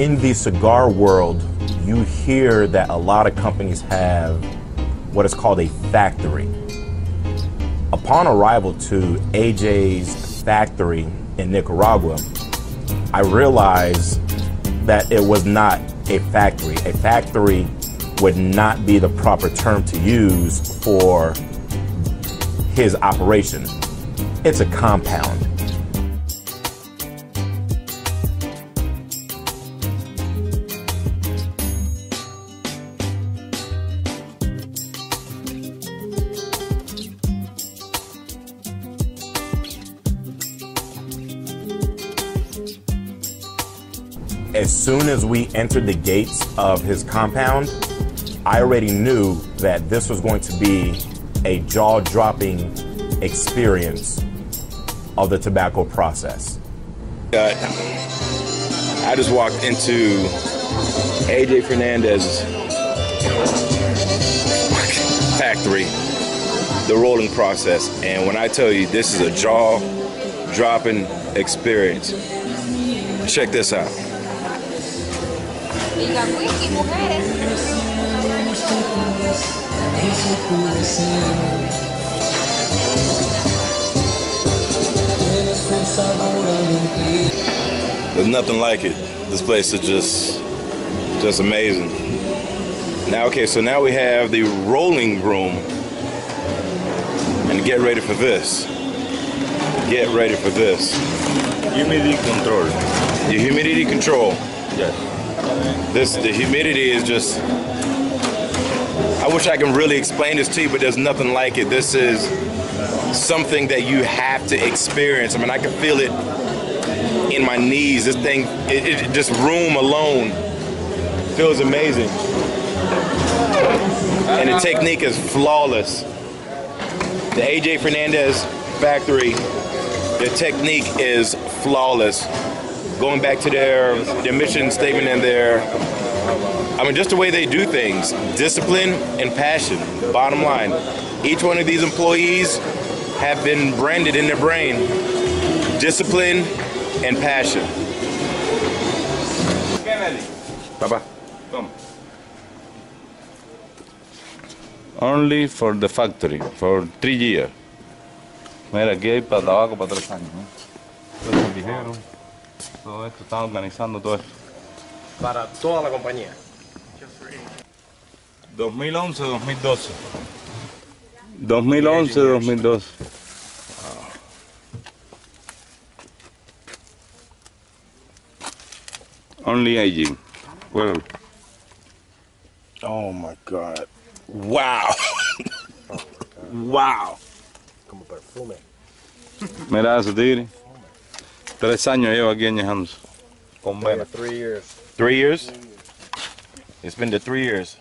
in the cigar world, you hear that a lot of companies have what is called a factory. Upon arrival to AJ's factory in Nicaragua, I realized that it was not a factory. A factory would not be the proper term to use for his operation. It's a compound. As soon as we entered the gates of his compound, I already knew that this was going to be a jaw dropping experience of the tobacco process. Uh, I just walked into AJ Fernandez's factory, the rolling process, and when I tell you this is a jaw dropping experience, check this out. Digan whisky, mujeres. There's nothing like it. This place is just just amazing. Now okay, so now we have the rolling room. And get ready for this. Get ready for this. Humidity control. The humidity control. Yes. This the humidity is just I wish I can really explain this to you, but there's nothing like it. This is something that you have to experience. I mean, I can feel it in my knees. This thing, it, it just room alone feels amazing. And the technique is flawless. The AJ Fernandez factory, the technique is flawless. Going back to their, their mission statement and their I mean, just the way they do things, discipline and passion. Bottom line, each one of these employees have been branded in their brain, discipline and passion. Kennedy. Papá. Come. Only for the factory, for three years. Mira, aquí hay para tabaco para tres años. ¿no? Todo es ligero. Todo esto, están organizando todo esto. para toda la compañía. 2011-2012. 2011-2012. Only aging. Well, Oh my God. Wow. wow. Como perfume. mira ese tigre. Tres años lleva aquí añejándose. Con Been three years. Three years? It's been the three years.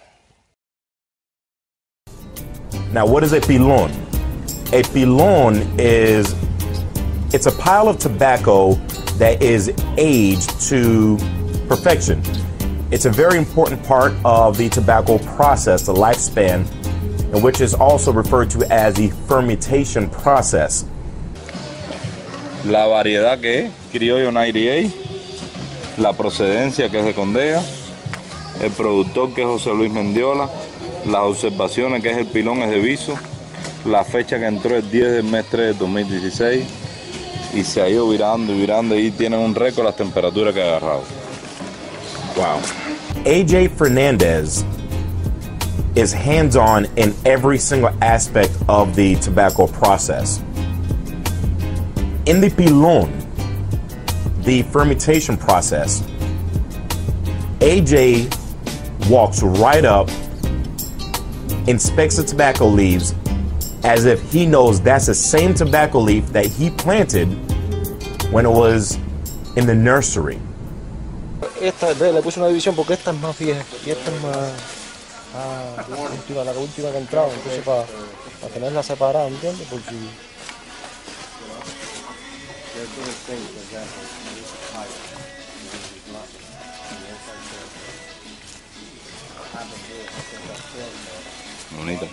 Now, what is a pilon? A pilon is it's a pile of tobacco that is aged to perfection. It's a very important part of the tobacco process, the lifespan, and which is also referred to as the fermentation process. La variedad que es Criollo 98, la procedencia que es de Condea, el productor que es José Luis Mendiola, las observaciones que es el pilón es de Viso, la fecha que entró el 10 del mes 3 del 2016 y se ha ido virando y virando y tienen un récord las temperaturas que ha agarrado. Wow. AJ Fernandez is hands on in every single aspect of the tobacco process. In the pilon, the fermentation process, AJ walks right up, inspects the tobacco leaves as if he knows that's the same tobacco leaf that he planted when it was in the nursery. Esta le puse una división porque esta es más vieja esta es. Ah, la última, la última que ha entrado. Entonces, para, para tenerla separada, ¿entiendes? Porque. Bonito.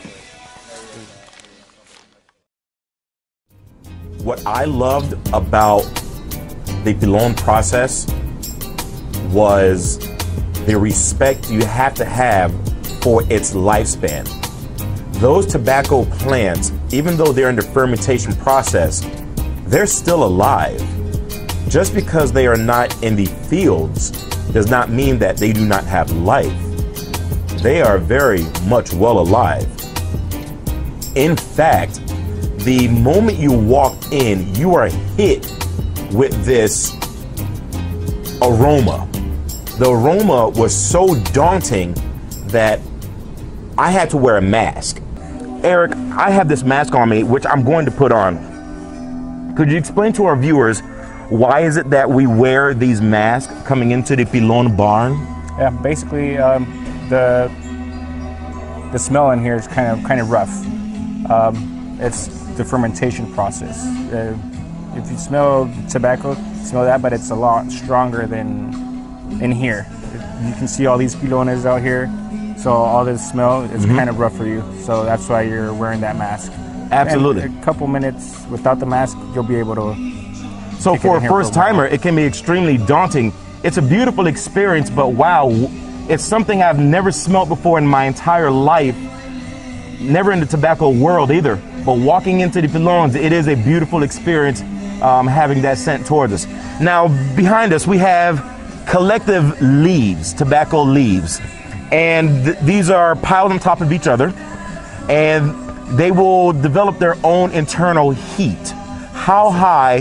What I loved about the Pilon process was the respect you have to have for its lifespan. Those tobacco plants, even though they're in the fermentation process, they're still alive. Just because they are not in the fields does not mean that they do not have life. They are very much well alive. In fact, the moment you walk in, you are hit with this aroma. The aroma was so daunting that I had to wear a mask. Eric, I have this mask on me, which I'm going to put on. Could you explain to our viewers why is it that we wear these masks coming into the Pilon barn? Yeah, basically um, the the smell in here is kind of kind of rough. Um, it's the fermentation process. Uh, if you smell tobacco, smell that, but it's a lot stronger than in here. You can see all these pilones out here, so all this smell is Mm-hmm. kind of rough for you. So that's why you're wearing that mask. Absolutely. A couple minutes without the mask, you'll be able to. So for a here for a first timer, it can be extremely daunting. It's a beautiful experience, but wow, it's something I've never smelt before in my entire life. Never in the tobacco world either. But walking into the Pilons, it is a beautiful experience um, having that scent towards us. Now, behind us, we have collective leaves, tobacco leaves. And th- these are piled on top of each other. And they will develop their own internal heat. How high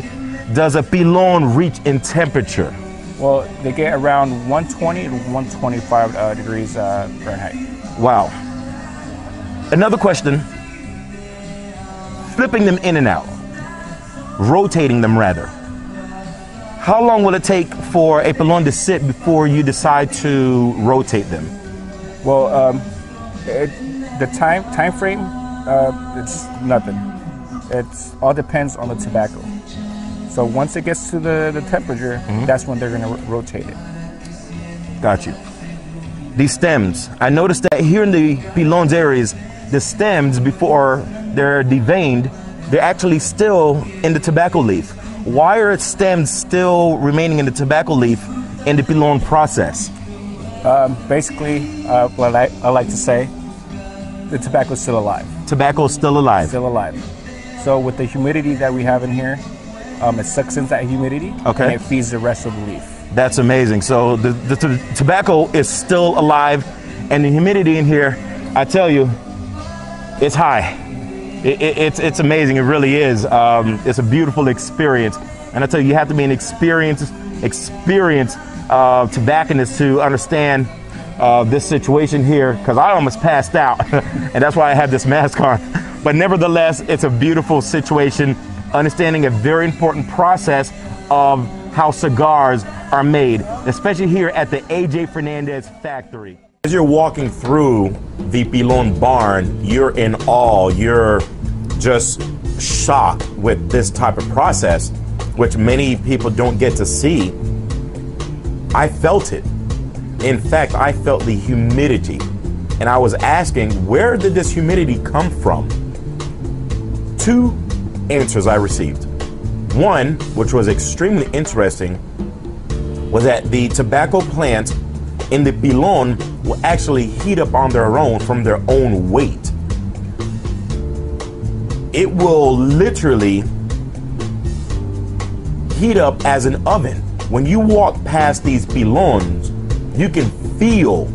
does a pilon reach in temperature? Well, they get around 120 to 125 uh, degrees uh, Fahrenheit. Wow. Another question flipping them in and out, rotating them rather. How long will it take for a pilon to sit before you decide to rotate them? Well, um, it, the time time frame, uh, it's nothing. It all depends on the tobacco. So once it gets to the, the temperature, that's when they're gonna ro- rotate it. Got you. These stems, I noticed that here in the pilons areas, the stems before they're deveined, they're actually still in the tobacco leaf. Why are stems still remaining in the tobacco leaf in the pilon process? Basically, uh, what I, I like to say, the tobacco's still alive, Tobacco is still alive. still alive. So with the humidity that we have in here, um, it sucks in that humidity Okay. and it feeds the rest of the leaf. That's amazing. So the, the, t- tobacco is still alive, and the humidity in here, I tell you, it's high. It, it- it's it's amazing. It really is. Um, it's a beautiful experience, and I tell you, you have to be an experienced experienced uh, tobacconist to understand uh, this situation here. Because I almost passed out, and that's why I have this mask on. But nevertheless, it's a beautiful situation. Understanding a very important process of how cigars are made, especially here at the AJ Fernandez factory. As you're walking through the Pilon barn, you're in awe. You're just shocked with this type of process, which many people don't get to see. I felt it. In fact, I felt the humidity. And I was asking, where did this humidity come from? Two answers I received. One, which was extremely interesting, was that the tobacco plants in the pilon will actually heat up on their own from their own weight. It will literally heat up as an oven. When you walk past these pilons, you can feel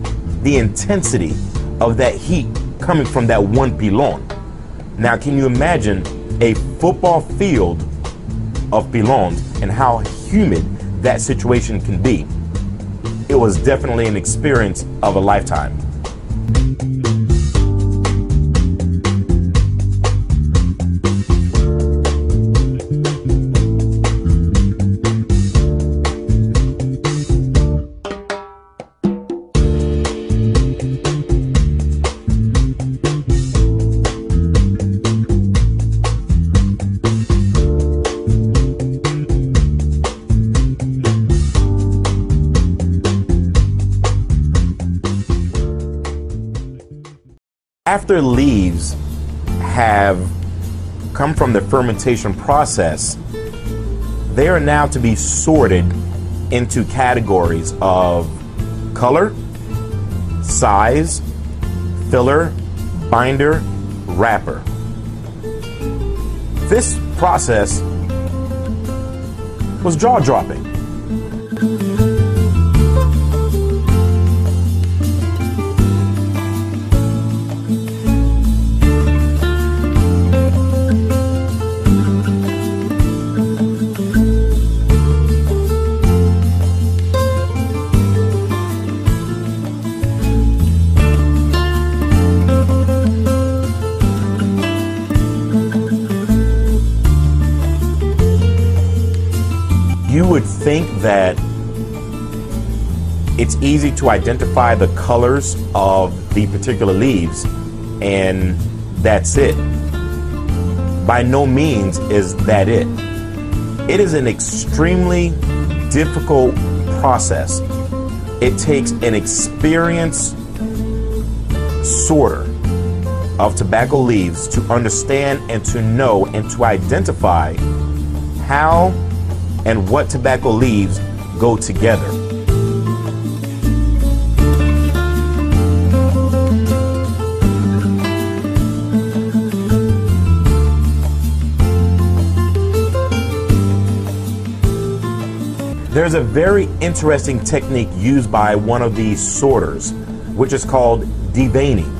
the intensity of that heat coming from that one pilon. Now, can you imagine a football field of pilons and how humid that situation can be? It was definitely an experience of a lifetime. After leaves have come from the fermentation process, they are now to be sorted into categories of color, size, filler, binder, wrapper. This process was jaw dropping. That it's easy to identify the colors of the particular leaves and that's it. By no means is that it. It is an extremely difficult process. It takes an experienced sorter of tobacco leaves to understand and to know and to identify how and what tobacco leaves go together. There's a very interesting technique used by one of these sorters, which is called deveining.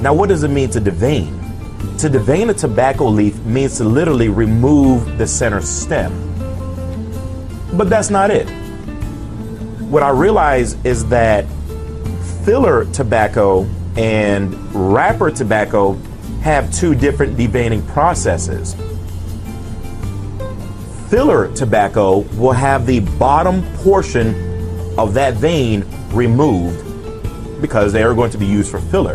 Now, what does it mean to devein? To devein a tobacco leaf means to literally remove the center stem. But that's not it. What I realize is that filler tobacco and wrapper tobacco have two different deveining processes. Filler tobacco will have the bottom portion of that vein removed because they are going to be used for filler.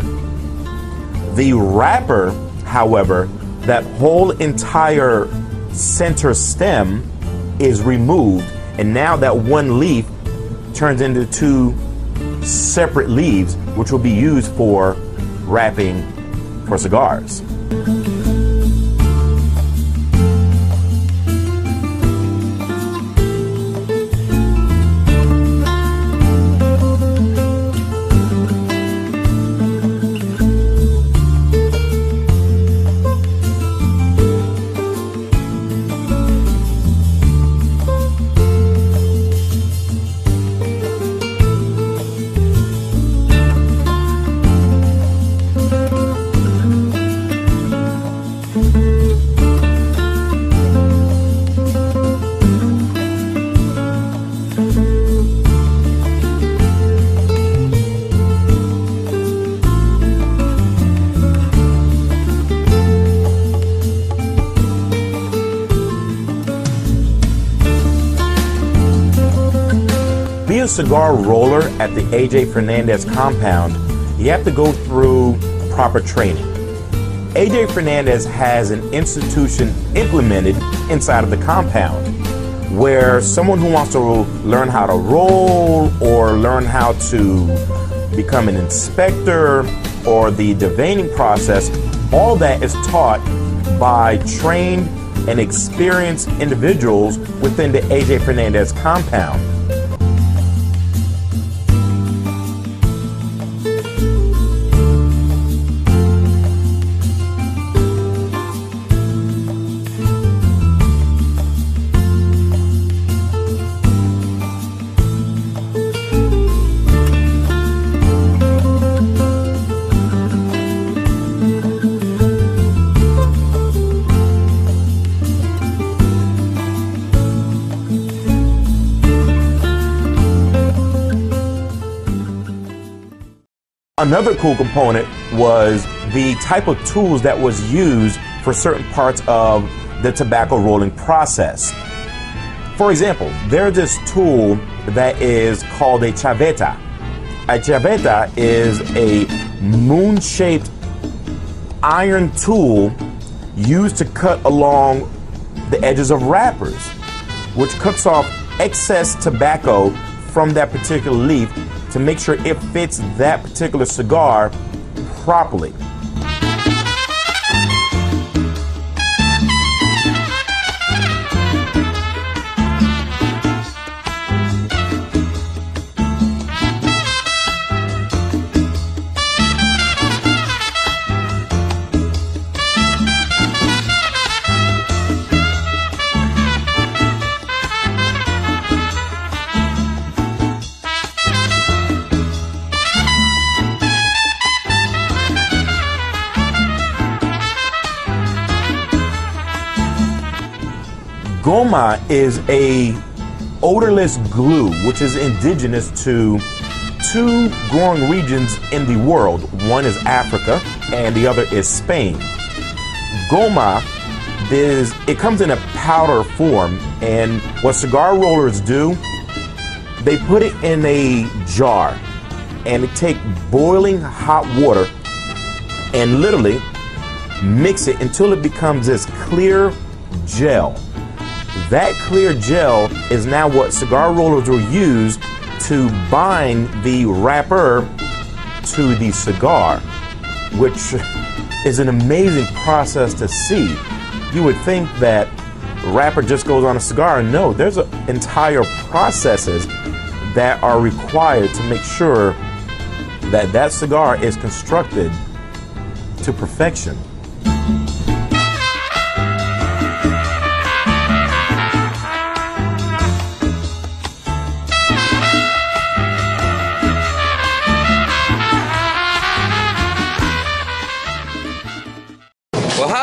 The wrapper, however, that whole entire center stem is removed, and now that one leaf turns into two separate leaves, which will be used for wrapping for cigars. Cigar roller at the AJ Fernandez compound, you have to go through proper training. AJ Fernandez has an institution implemented inside of the compound where someone who wants to learn how to roll or learn how to become an inspector or the deveining process, all that is taught by trained and experienced individuals within the AJ Fernandez compound. Another cool component was the type of tools that was used for certain parts of the tobacco rolling process. For example, there's this tool that is called a chaveta. A chaveta is a moon shaped iron tool used to cut along the edges of wrappers, which cuts off excess tobacco from that particular leaf to make sure it fits that particular cigar properly. Goma is a odorless glue, which is indigenous to two growing regions in the world. One is Africa, and the other is Spain. Goma is it comes in a powder form, and what cigar rollers do, they put it in a jar, and they take boiling hot water, and literally mix it until it becomes this clear gel. That clear gel is now what cigar rollers will use to bind the wrapper to the cigar, which is an amazing process to see. You would think that wrapper just goes on a cigar. No, there's a, entire processes that are required to make sure that that cigar is constructed to perfection.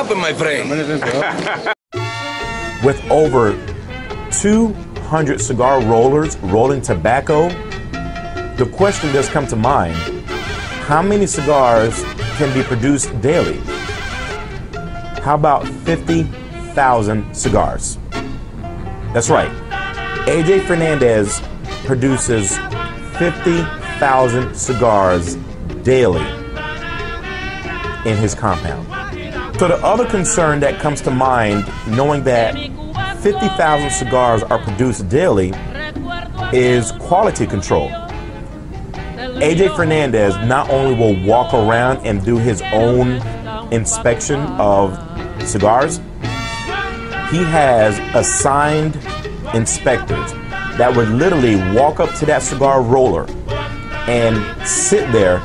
My friend? With over 200 cigar rollers rolling tobacco, the question does come to mind how many cigars can be produced daily? How about 50,000 cigars? That's right. AJ Fernandez produces 50,000 cigars daily in his compound. So the other concern that comes to mind, knowing that 50,000 cigars are produced daily, is quality control. AJ Fernandez not only will walk around and do his own inspection of cigars, he has assigned inspectors that would literally walk up to that cigar roller and sit there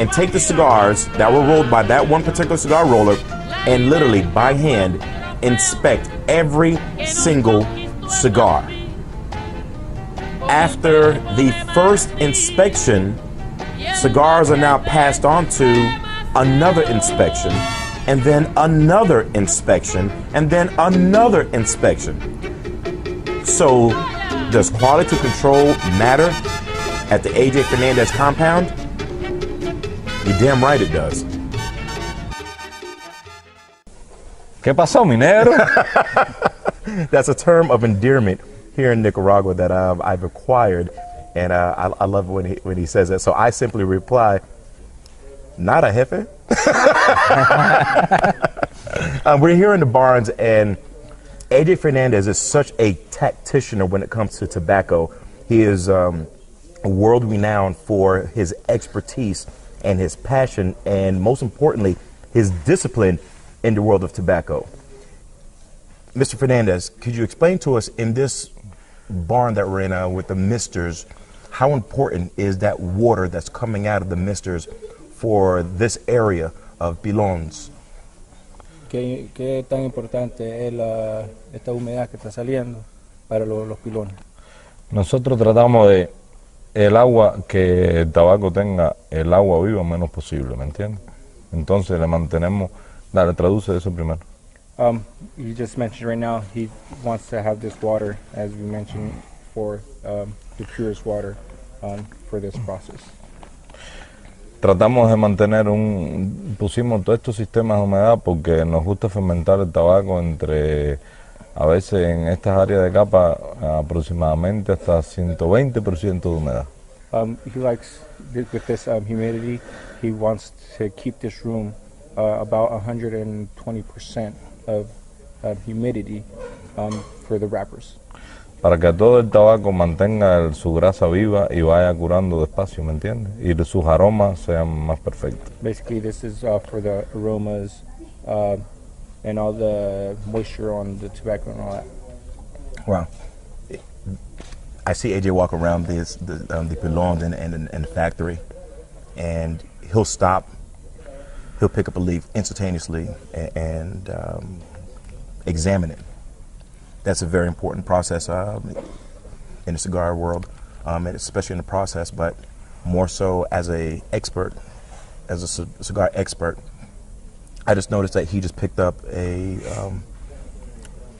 and take the cigars that were rolled by that one particular cigar roller and literally by hand inspect every single cigar. After the first inspection, cigars are now passed on to another inspection, and then another inspection, and then another inspection. So, does quality control matter at the AJ Fernandez compound? You're damn right it does. ¿Qué pasó, minero? That's a term of endearment here in Nicaragua that um, I've acquired, and uh, I, I love when he, when he says that. So I simply reply, "Not a jefe." um, we're here in the barns, and AJ Fernandez is such a tactician when it comes to tobacco. He is um, world renowned for his expertise and his passion, and most importantly, his discipline in the world of tobacco. Mr. Fernandez, could you explain to us in this barn that we're in uh, with the misters, how important is that water that's coming out of the misters for this area of Pilons? ¿Qué, qué tan importante es la, esta humedad que está saliendo para lo- los pilones? Nosotros tratamos de el agua que el tabaco tenga el agua viva menos posible, ¿me entiendes? Entonces le mantenemos, dale, traduce eso primero. Um, you just mentioned right now he wants to have this water, as we mentioned, for um, the purest water um, for this process. Tratamos de mantener un, pusimos todos estos sistemas de humedad porque nos gusta fermentar el tabaco entre, a veces en estas áreas de capa, aproximadamente hasta 120% de humedad. Um, he likes th- with this um, humidity. He wants to keep this room uh, about 120% of uh, humidity um, for the wrappers, Para que todo el tabaco mantenga el- su grasa viva y vaya curando despacio, ¿me entiendes? Y sus aromas sean más perfectos. Basically, this is uh, for the aromas uh, and all the moisture on the tobacco and all that. Wow. I see AJ walk around this, the, um, the Pilons and, and, and the factory, and he'll stop, he'll pick up a leaf instantaneously and, and um, examine it. That's a very important process um, in the cigar world, um, and especially in the process, but more so as a expert, as a c- cigar expert. I just noticed that he just picked up a um,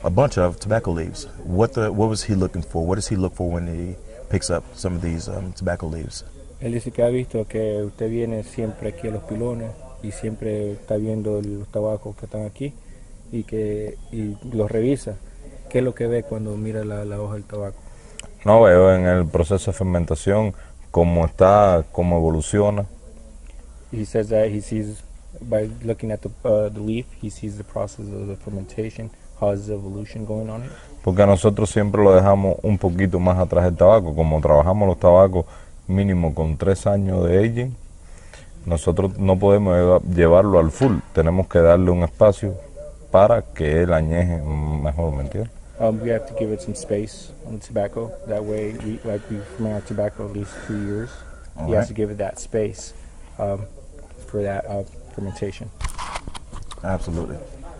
a bunch of tobacco leaves. What the what was he looking for? What does he look for when he picks up some of these um, tobacco leaves? Él dice que ha visto que usted viene siempre aquí a los pilones y siempre está viendo los tabacos que están aquí y que y los revisa. ¿Qué es lo que ve cuando mira la, la hoja del tabaco? No veo en el proceso de fermentación cómo está, cómo evoluciona. He says that he sees by looking at the uh, the leaf, he sees the process of the fermentation, how is the evolution going on it. Porque nosotros siempre lo dejamos un poquito más atrás del tabaco. Como trabajamos los tabacos mínimo con tres años de aging, nosotros no podemos lleva- llevarlo al full. Tenemos que darle un espacio para que él añeje mejor, ¿me entiendes? Um, we have to give it some space on the tobacco. That way, we like we ferment our tobacco at least two years. Has right. to give it that space um, for that uh, fermentation. Absolutely,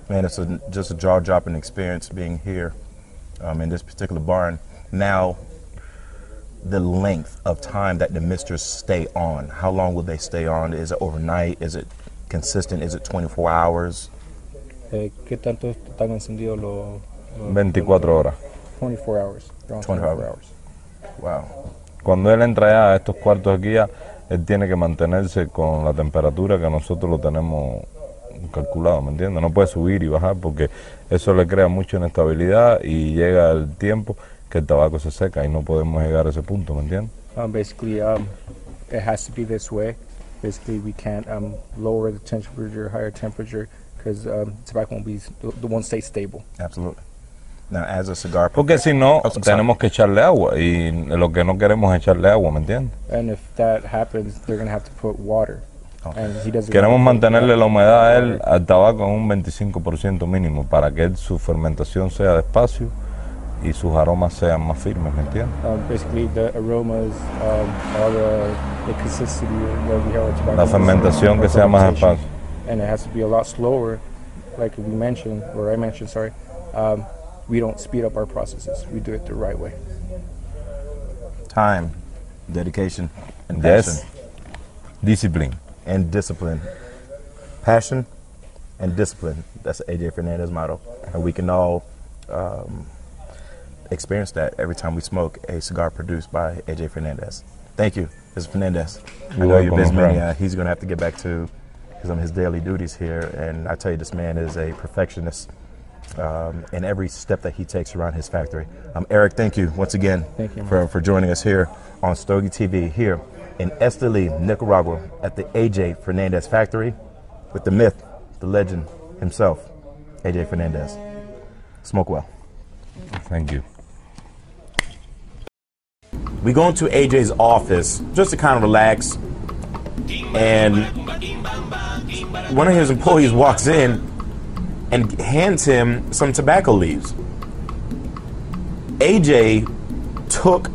man. It's a, just a jaw dropping experience being here um, in this particular barn. Now, the length of time that the misters stay on. How long will they stay on? Is it overnight? Is it consistent? Is it 24 hours? Eh, ¿Qué tanto están encendidos los? los- 24 horas. 24 hours. Around 24 24 hours. Wow. Cuando él entra ya a estos cuartos aquí, ya, él tiene que mantenerse con la temperatura que nosotros lo tenemos calculado, ¿me entiendes? No puede subir y bajar porque eso le crea mucha inestabilidad y llega el tiempo que el tabaco se seca y no podemos llegar a ese punto, ¿me entiendes? Um, basically, um, it has to be this way. Basically, we can't um, lower the temperature, higher temperature, because um, tobacco won't be the won't stay stable. Absolutely. Now, as a cigar Porque si no, Oh, tenemos que echarle agua y lo que no queremos es echarle agua, ¿me entiendes? And if that happens, they're gonna have to put water. Queremos to mantenerle la humedad a él, al tabaco, en un 25% mínimo para que él, su fermentación sea despacio y sus aromas sean más firmes, ¿me entiendes? Um, basically, the aromas, um, all the, the consistency that we have with tobacco. La fermentación que sea más fermentation. And it has to be a lot slower, like we mentioned, or I mentioned, sorry. Um, we don't speed up our processes. We do it the right way. time, dedication, and passion. Yes. Discipline. and discipline. Passion and discipline. That's AJ Fernandez motto. And we can all um, experience that every time we smoke a cigar produced by AJ Fernandez. Thank you, Mr. Fernandez. I You're know you're busy my man. friend. Uh, he's going to have to get back to some of his daily duties here. And I tell you, this man is a perfectionist um, in every step that he takes around his factory. Um, Eric, thank you once again Thank you, for, for joining us here on Stogie TV here in Esteli, Nicaragua at the AJ Fernandez factory with the myth, the legend himself, AJ Fernandez. Smoke well. Thank you. We go into AJ's office just to kind of relax, and one of his employees walks in and hands him some tobacco leaves. AJ took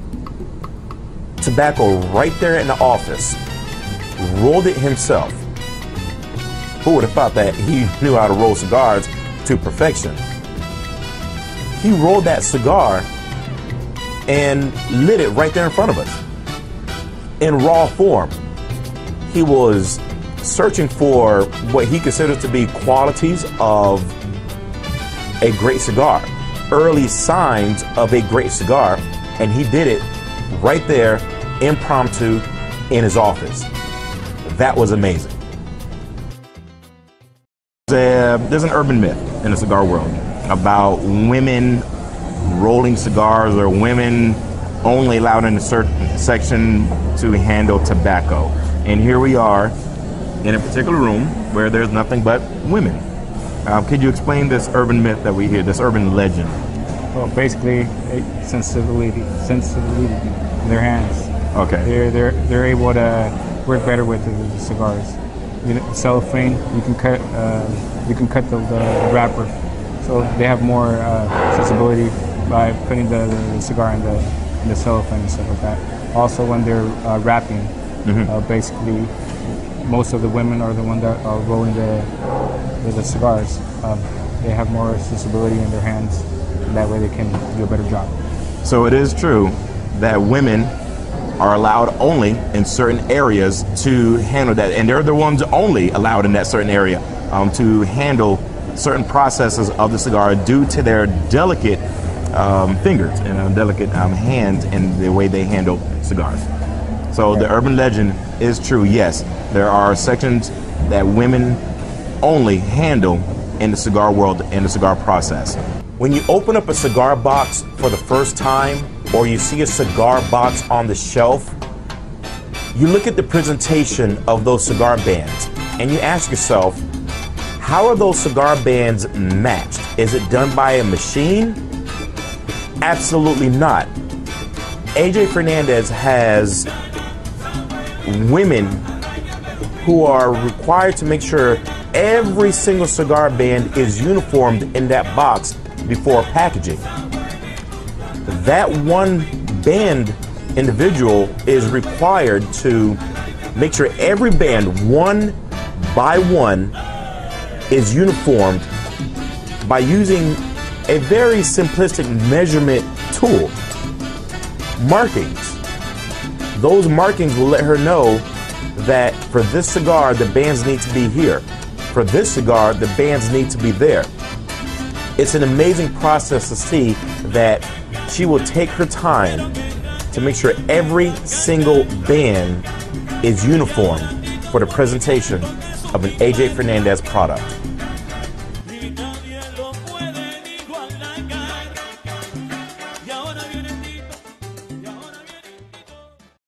tobacco right there in the office, rolled it himself. Who would have thought that he knew how to roll cigars to perfection? He rolled that cigar and lit it right there in front of us in raw form. He was searching for what he considered to be qualities of a great cigar, early signs of a great cigar, and he did it right there, impromptu, in his office. That was amazing. There's, a- there's an urban myth in the cigar world about women rolling cigars or women only allowed in a certain section to handle tobacco. And here we are in a particular room where there's nothing but women. Um, could you explain this urban myth that we hear, this urban legend? Well, basically, sensibility, sensibility in their hands. Okay. They're they're they're able to work better with the, the cigars. You know, cellophane, you can cut uh, you can cut the, the wrapper, so they have more uh, sensibility by putting the, the cigar in the in the cellophane and stuff like that. Also, when they're uh, wrapping, uh, basically, most of the women are the ones that are rolling the the, the cigars. Um, they have more sensibility in their hands, and that way they can do a better job. So it is true that women are allowed only in certain areas to handle that, and they're the ones only allowed in that certain area um, to handle certain processes of the cigar due to their delicate um, fingers and uh, delicate um, hands and the way they handle cigars. So the urban legend is true. Yes, there are sections that women only handle in the cigar world in the cigar process. When you open up a cigar box for the first time or you see a cigar box on the shelf, you look at the presentation of those cigar bands and you ask yourself, how are those cigar bands matched? Is it done by a machine? Absolutely not. AJ Fernandez has women who are required to make sure every single cigar band is uniformed in that box before packaging. That one band individual is required to make sure every band, one by one, is uniformed by using a very simplistic measurement tool markings. Those markings will let her know that for this cigar, the bands need to be here. For this cigar, the bands need to be there. It's an amazing process to see that she will take her time to make sure every single band is uniform for the presentation of an AJ Fernandez product.